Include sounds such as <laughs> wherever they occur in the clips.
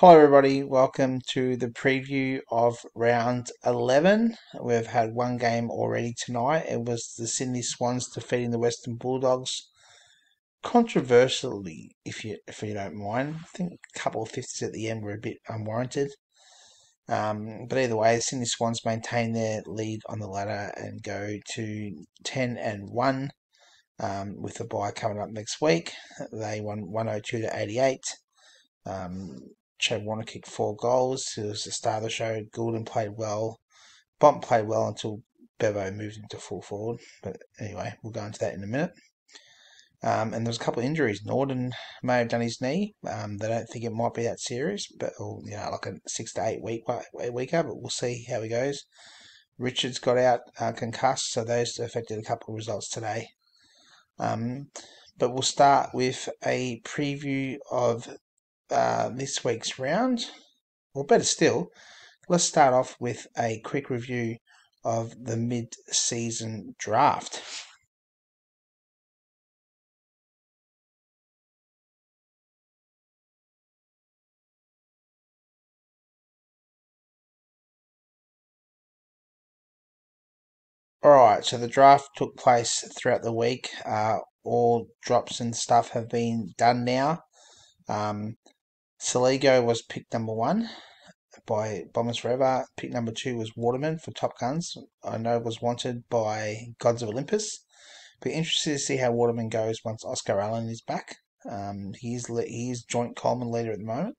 Hello, everybody. Welcome to the preview of round 11. We've had one game already tonight. It was the Sydney Swans defeating the Western Bulldogs. Controversially, if you if you don't mind, I think a couple of fifties at the end were a bit unwarranted. Um, but either way, the Sydney Swans maintain their lead on the ladder and go to 10 and 1 um, with the bye coming up next week. They won 102 to 88. Um, Chad Warner kicked four goals. It was the star of the show. Gulden played well. Bont played well until Bevo moved into full forward. But anyway, we'll go into that in a minute. Um, and there's a couple of injuries. Norden may have done his knee. Um, they don't think it might be that serious, but or, you know, like a six to eight week weeker. But we'll see how he goes. Richards got out uh, concussed, so those affected a couple of results today. Um, but we'll start with a preview of uh, this week's round. Or better still, let's start off with a quick review of the mid season draft. Alright, so the draft took place throughout the week. Uh, all drops and stuff have been done now. Um, Saligo was pick number one by Bombers Forever. Pick number two was Waterman for Top Guns. I know was wanted by Gods of Olympus. Be interested to see how Waterman goes once Oscar Allen is back. Um, he's he's joint Coleman leader at the moment,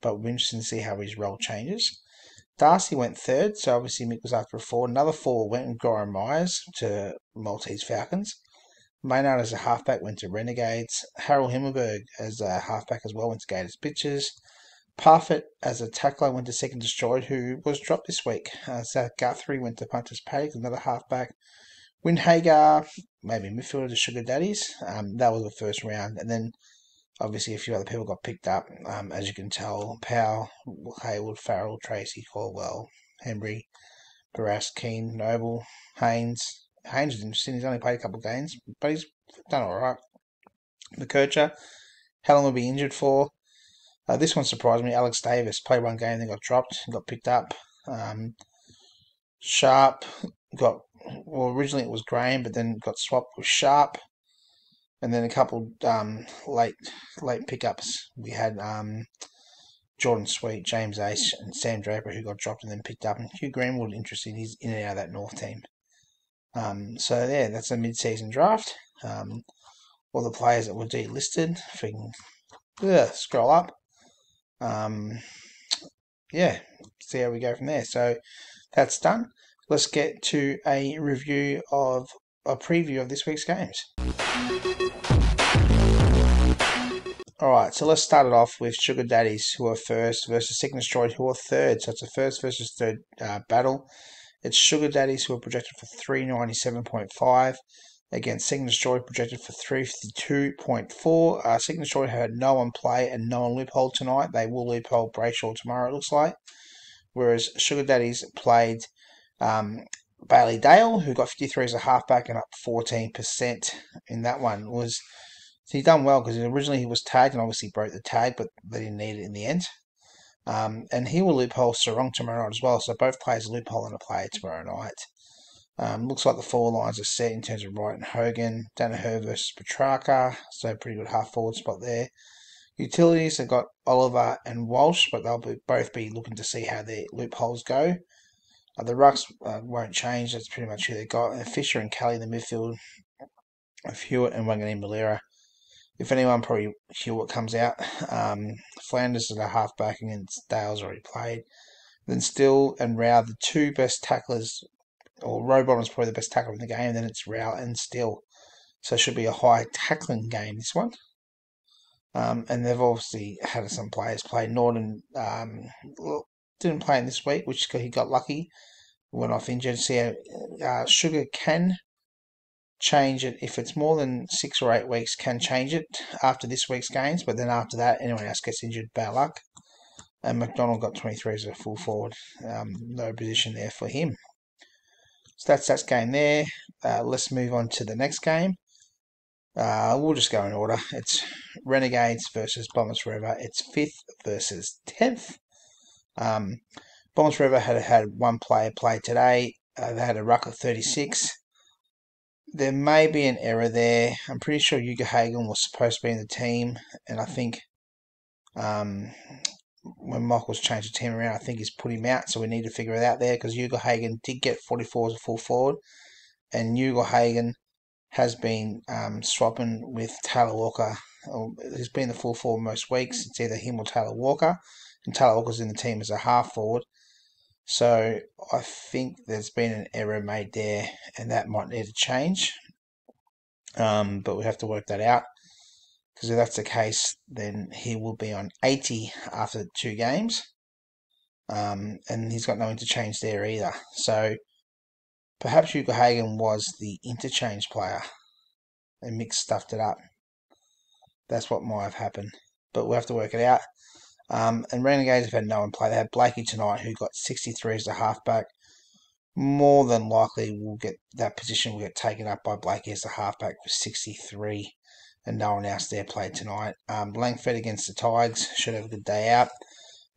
but we're interested to see how his role changes. Darcy went third, so obviously Mick was after a four. Another four went with Goran Myers to Maltese Falcons. Maynard as a halfback went to Renegades. Harold Himmelberg as a halfback as well went to Gators Bitches. Parfitt as a tackler went to Second Destroyed, who was dropped this week. Uh, Zach Guthrie went to Punters Paddock, another halfback. Windhager, maybe midfielder to Sugar Daddies. Um, that was the first round. And then obviously a few other people got picked up. Um, as you can tell, Powell, Hayward, Farrell, Tracy, Caldwell, Henry, Barras, Keane, Noble, Haynes, Haynes is interesting. He's only played a couple of games, but he's done all right. McKercher, how long will be injured for? Uh, this one surprised me. Alex Davis played one game, then got dropped, got picked up. Um, Sharp got well. Originally it was Graham, but then got swapped with Sharp, and then a couple um, late late pickups. We had um, Jordan Sweet, James Ace, and Sam Draper who got dropped and then picked up. And Hugh Greenwood, interesting. He's in and out of that North team. Um, so yeah, that's a mid-season draft. Um, all the players that were delisted. If we can scroll up, um, yeah, see how we go from there. So that's done. Let's get to a review of a preview of this week's games. Alright, so let's start it off with Sugar Daddies, who are first, versus Second Destroyed, who are third. So it's a first versus third uh, battle. It's Sugar Daddies who are projected for 397.5 against Second Destroy projected for 352.4. Uh, Destroy had no one play and no one loophole tonight. They will loophole Brayshaw tomorrow, it looks like. Whereas Sugar Daddies played um, Bailey Dale, who got 53 as a halfback and up 14% in that one. Was he done well because originally he was tagged and obviously broke the tag, but they didn't need it in the end. Um, and he will loophole Serong tomorrow night as well. So both players loophole and a player tomorrow night. Um, looks like the four lines are set in terms of Wright and Hogan. Danaher versus Petrarca. So pretty good half forward spot there. Utilities have got Oliver and Walsh, but they'll be, both be looking to see how their loopholes go. Uh, the rucks uh, won't change. That's pretty much who they got. And Fisher and Kelly in the midfield. Hewitt and Wanganeen Milera if anyone, probably Hewitt comes out. Um, Flanders is a halfback against Dale's already played. Then Still and Rao, the two best tacklers, or Rowbottom is probably the best tackler in the game. Then it's Rao and Still. So it should be a high tackling game, this one. Um, and they've obviously had some players play. Norton um, didn't play in this week, which he got lucky. Went off injured. So uh, Sugar can change it if it's more than six or eight weeks. Can change it after this week's games, but then after that, anyone else gets injured, bad luck. And McDonald got 23 as a full forward. Um, no position there for him. So that's that game there. Uh, let's move on to the next game. Uh, we'll just go in order. It's Renegades versus Bombers Forever. It's fifth versus tenth. Um, Bombers Forever had had one player play today. Uh, they had a ruck of 36. There may be an error there. I'm pretty sure Ugle-Hagan was supposed to be in the team, and I think um, when Michael's changed the team around, I think he's put him out, so we need to figure it out there because Ugle-Hagan did get 44 as a full forward, and Ugle-Hagan has been um, swapping with Taylor Walker. He's been the full forward most weeks. It's either him or Taylor Walker, and Taylor Walker's in the team as a half forward. So I think there's been an error made there, and that might need to change. Um, but we have to work that out because if that's the case, then he will be on 80 after two games, um, and he's got no interchange there either. So perhaps Ugle-Hagan was the interchange player, and Mick stuffed it up. That's what might have happened, but we'll have to work it out. Um, and Renegades have had no one play. They had Blakey tonight, who got 63 as a halfback. More than likely, will get that position will get taken up by Blakey as a halfback with 63 and no one else there played tonight. Um, Langford against the Tigers should have a good day out.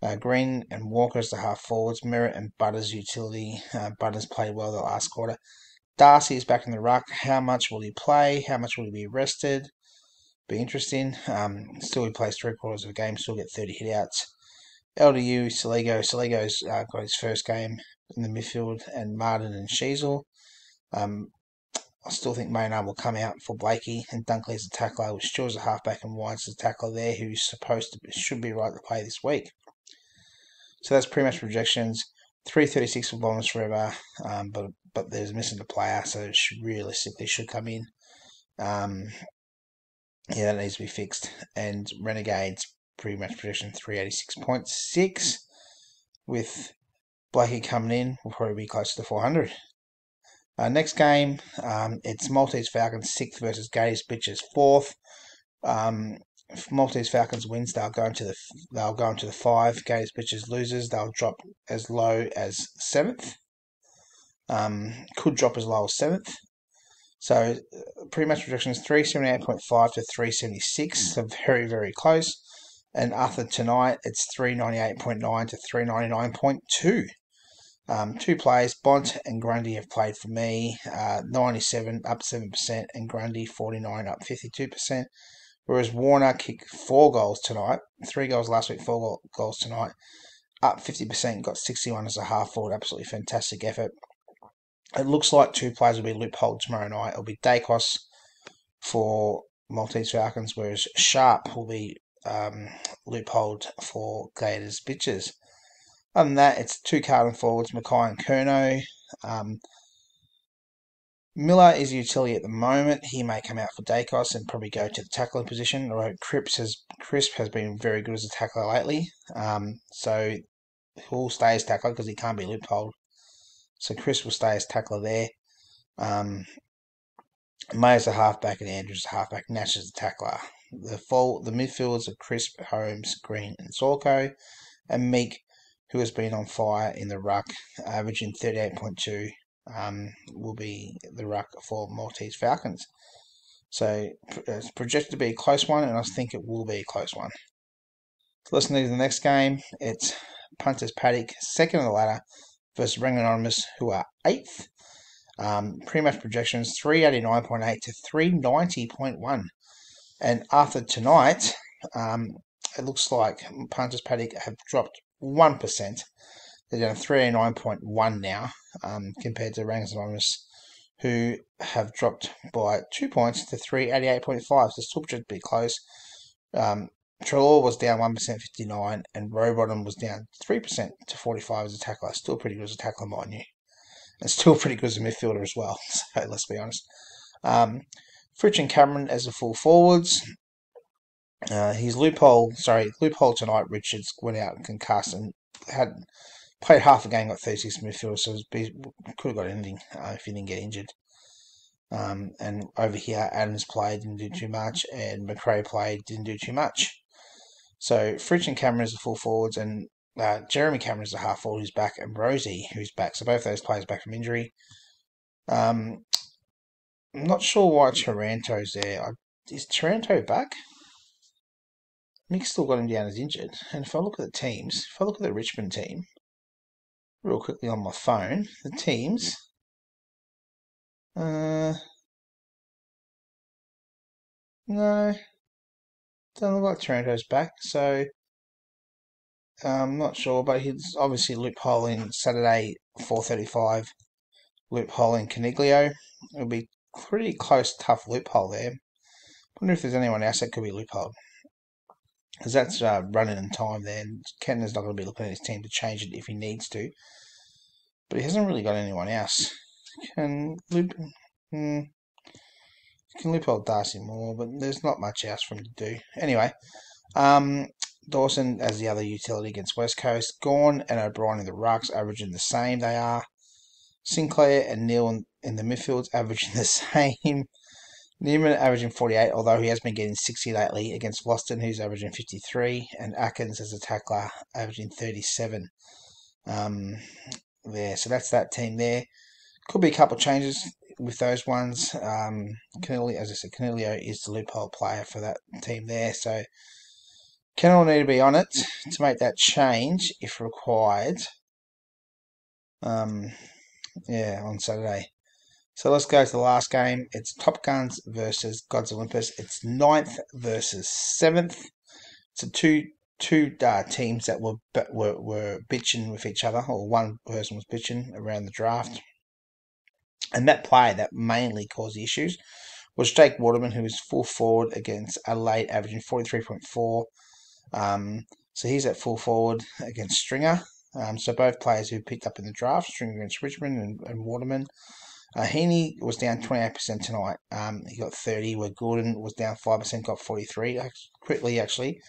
Uh, Green and Walker as the half forwards. Merrett and Butters utility. Uh, Butters played well the last quarter. Darcy is back in the ruck. How much will he play? How much will he be rested? Be interesting. Um, still, he plays three quarters of a game. Still get 30 hitouts. LDU, Saligo. Saligo's uh, got his first game in the midfield, and Martin and Sheezel. Um, I still think Maynard will come out for Blakey and Dunkley's a tackler, with Stewart's a halfback and White's a tackler there, who's supposed to should be right to play this week. So that's pretty much projections. 336 for Bombers forever, um, but but there's missing a player, so should realistically should come in. Um, yeah, that needs to be fixed. And Renegades pretty much projection 386.6 with Blakey coming in will probably be close to 400. Uh, next game, um, it's Maltese Falcons sixth versus Gators Bitches fourth. Um, if Maltese Falcons wins, they'll go into the they'll go into the five. Gators Bitches loses, they'll drop as low as seventh. Um, could drop as low as seventh. So pretty much projections three seventy eight point five to three seventy six, so very very close. And after tonight, it's three ninety eight point nine to three ninety nine point two. Um, two players, Bont and Grundy, have played for me. Uh, 97 up 7%, and Grundy 49 up 52%. Whereas Warner kicked four goals tonight, three goals last week, four goals tonight, up 50%, got 61 as a half forward. Absolutely fantastic effort. It looks like two players will be loopholed tomorrow night. It'll be Daicos for Maltese Falcons, whereas Sharp will be um, loopholed for Gators Bitches. Other than that, it's two Carlton forwards, McKay and Curnow. Um, Miller is a utility at the moment. He may come out for Daicos and probably go to the tackling position. Although Cripps has Crisp has been very good as a tackler lately, um, so he'll stay as tackler because he can't be loopholed. So Chris will stay as tackler there. Um, Mayer's a halfback and Andrews a halfback. Nash is a tackler. The full the midfielders are Crisp, Holmes, Green, and Zorko, and Meek who has been on fire in the ruck, averaging 38.2, um, will be the ruck for Maltese Falcons. So it's projected to be a close one, and I think it will be a close one. So move to the next game. It's Punters Paddock, second on the ladder, versus Ring Anonymous, who are eighth. Um, pretty much projections 389.8 to 390.1. And after tonight, um, it looks like Punters Paddock have dropped 1%. They're down 389.1 now um, compared to Rangers Anonymous, who have dropped by two points to 388.5. So still should be close. Um, Treloar was down 1%, 59, and Rowbottom was down 3% to 45 as a tackler. Still pretty good as a tackler, mind you. And still pretty good as a midfielder as well, <laughs> so let's be honest. Um, Fritsch and Cameron as the full forwards. Uh, his loophole, sorry, loophole tonight. Richards went out and concussed and had played half a game, got 36 midfield, so be, could have got anything uh, if he didn't get injured. Um, and over here, Adams played, didn't do too much, and McRae played, didn't do too much. So Fritsch and Cameron is the full forwards, and uh, Jeremy Cameron is the half forward who's back, and Rosie who's back. So both those players back from injury. Um, I'm not sure why Taranto's there. I is Taranto back? Mick still got him down as injured. And if I look at the teams, if I look at the Richmond team, real quickly on my phone, the teams. Uh, no, doesn't look like Taranto's back. So I'm not sure, but he's obviously loophole in Saturday 4:35. Loophole in Coniglio. It'll be pretty close, tough loophole there. wonder if there's anyone else that could be loophole. Because that's uh, running in time there. And Kenner's not going to be looking at his team to change it if he needs to. But he hasn't really got anyone else. Can loop. Can loophole Darcy Moore, but there's not much else for him to do. Anyway, um, Dawson as the other utility against West Coast. Gawn and O'Brien in the rucks, averaging the same. They are. Sinclair and Neale in, in the midfields, averaging the <laughs> same. Newman averaging 48, although he has been getting 60 lately against Boston, who's averaging 53, and Atkins as a tackler, averaging 37. Um, there, so that's that team there. Could be a couple of changes with those ones. Um, Canelli, as I said, Canelio is the loophole player for that team there, so Kennel need to be on it to make that change if required. Um, yeah, on Saturday. So let's go to the last game. It's Top Guns versus Gods Olympus. It's ninth versus seventh. It's a two two uh, teams that were were were bitching with each other, or one person was bitching around the draft. And that play that mainly caused the issues was Jake Waterman, who was full forward against Adelaide, averaging forty three point four. Um, so he's at full forward against Stringer. Um, so both players who picked up in the draft, Stringer against Richmond and, and Waterman. Uh, Heaney was down 28% tonight. Um, he got 30, where Gordon was down 5%, got 43. Quickly, actually.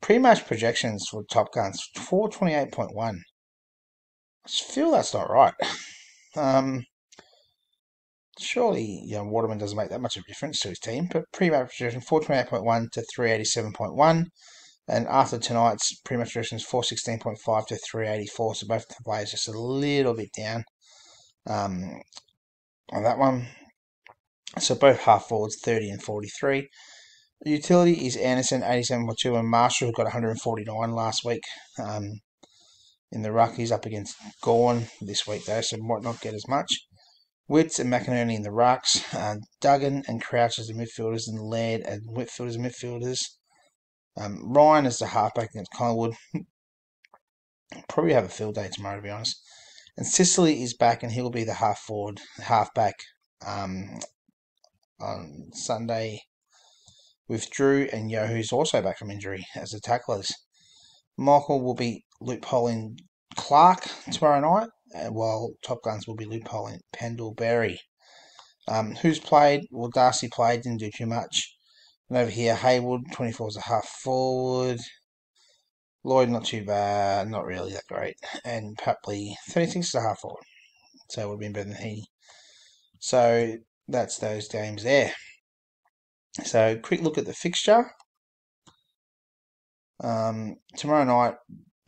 Pre-match projections for Top Guns, 428.1. I feel that's not right. Um, surely, you know, Waterman doesn't make that much of a difference to his team, but pre-match projection, 428.1 to 387.1. And after tonight's pre-match projections, 416.5 to 384. So both players just a little bit down. Um, on that one. So both half forwards, 30 and 43. The utility is Anderson, 87.2, and Marshall, got 149 last week. Um, in the ruck, he's up against Gawn this week, though, so might not get as much. Witts and McInerney in the rucks. Uh, Duggan and Crouch as the midfielders, and Laird and Whitfield as midfielders. Um, Ryan as the halfback against Collingwood. <laughs> Probably have a field day tomorrow, to be honest. And Sicily is back, and he'll be the half forward, half back um, on Sunday with Drew and Yo, who's also back from injury as the tacklers. Michael will be loopholing Clark tomorrow night, while Top Guns will be loopholing Pendlebury. Um, who's played? Well, Darcy played, didn't do too much. And over here, Hayward, 24 is a half forward. Lloyd, not too bad, not really that great. And Papley, 36 and a half forward. So it would have been better than he. So that's those games there. So quick look at the fixture. Um, tomorrow night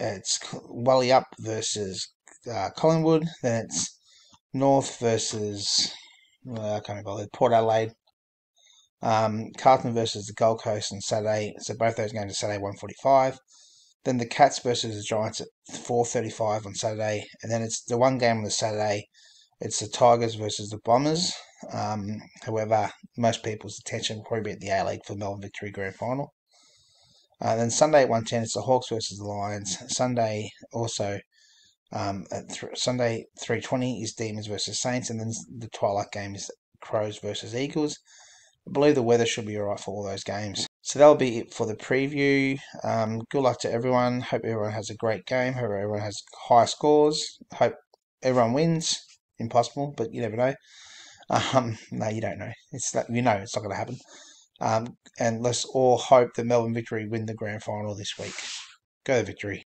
it's Wally Up versus uh, Collingwood. Then it's North versus well, I Port Adelaide. Um, Carlton versus the Gold Coast on Saturday. So both those games are Saturday 145. Then the Cats versus the Giants at 4:35 on Saturday, and then it's the one game on the Saturday. It's the Tigers versus the Bombers. Um, however, most people's attention will probably be at the A League for Melbourne Victory Grand Final. Uh, then Sunday at 110, it's the Hawks versus the Lions. Sunday also um, at th- Sunday 320 is Demons versus Saints, and then the twilight game is Crows versus Eagles. I believe the weather should be alright for all those games. So that'll be it for the preview. Um, good luck to everyone. Hope everyone has a great game. Hope everyone has high scores. Hope everyone wins. Impossible, but you never know. Um, no, you don't know. It's that you know it's not going to happen. Um, and let's all hope that Melbourne Victory win the grand final this week. Go the Victory.